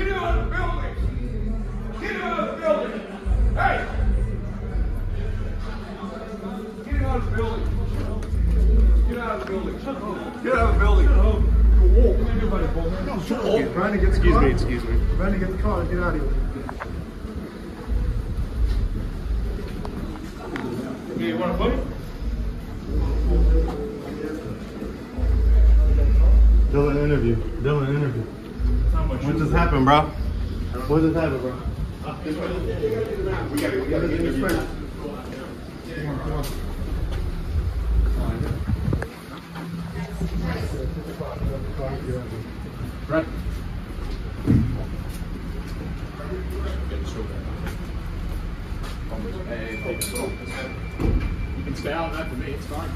Get him out of the building. Get him out of the building. Hey! Get out of the building. Get out of the building. Get out of the building. Go walk. Everybody walk. No, shut up. Trying the excuse car. me, excuse me. Trying to get the car. Get out of here. Hey, you want to play? Dillon interview. Dillon interview. How much? What just happened, bro? What just happened, bro? Right. You can stay out after me, it's fine.